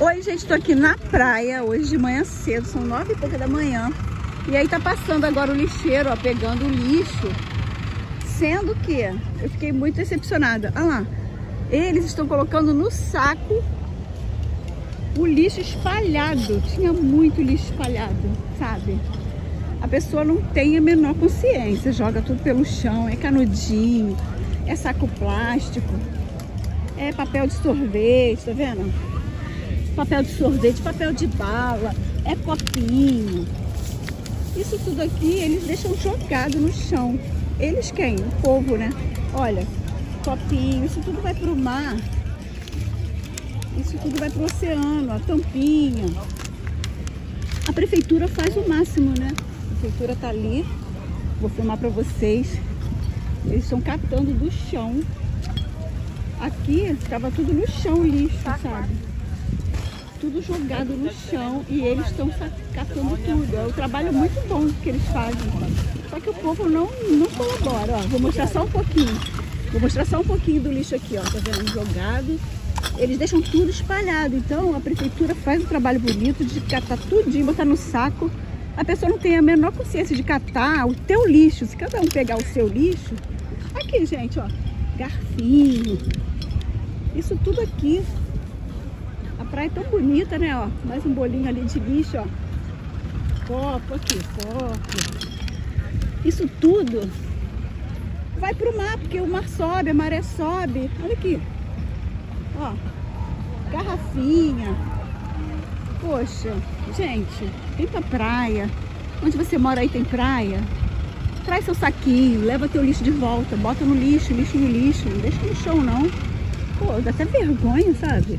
Oi, gente, tô aqui na praia, hoje de manhã cedo, são nove e pouca da manhã. E aí tá passando agora o lixeiro, ó, pegando o lixo. Sendo que eu fiquei muito decepcionada. Olha lá, eles estão colocando no saco o lixo espalhado. Tinha muito lixo espalhado, sabe? A pessoa não tem a menor consciência, joga tudo pelo chão, é canudinho, é saco plástico, é papel de sorvete, tá vendo? Papel de sorvete, papel de bala, é copinho. Isso tudo aqui eles deixam jogado no chão. Eles quem? O povo, né? Olha, copinho, isso tudo vai pro mar. Isso tudo vai pro oceano, a tampinha. A prefeitura faz o máximo, né? A prefeitura tá ali. Vou filmar para vocês. Eles estão catando do chão. Aqui estava tudo no chão lixo, sabe? Tudo jogado no chão e eles estão catando tudo. É um trabalho muito bom que eles fazem. Só que o povo não, não colabora. Ó, vou mostrar só um pouquinho. Vou mostrar só um pouquinho do lixo aqui, ó. Tá vendo? Jogado. Eles deixam tudo espalhado. Então a prefeitura faz um trabalho bonito de catar tudinho, botar no saco a pessoa não tem a menor consciência de catar o teu lixo. Se cada um pegar o seu lixo, aqui, gente, ó, garfinho, isso tudo aqui. Praia é tão bonita, né, ó, mais um bolinho ali de lixo, ó, copo aqui, copo. Isso tudo vai pro mar, porque o mar sobe, a maré sobe. Olha aqui, ó, garrafinha, Poxa, gente, tem pra praia. Onde você mora aí tem praia? Traz seu saquinho, leva teu lixo de volta, bota no lixo, lixo no lixo, não deixa no chão não. Pô, dá até vergonha, sabe?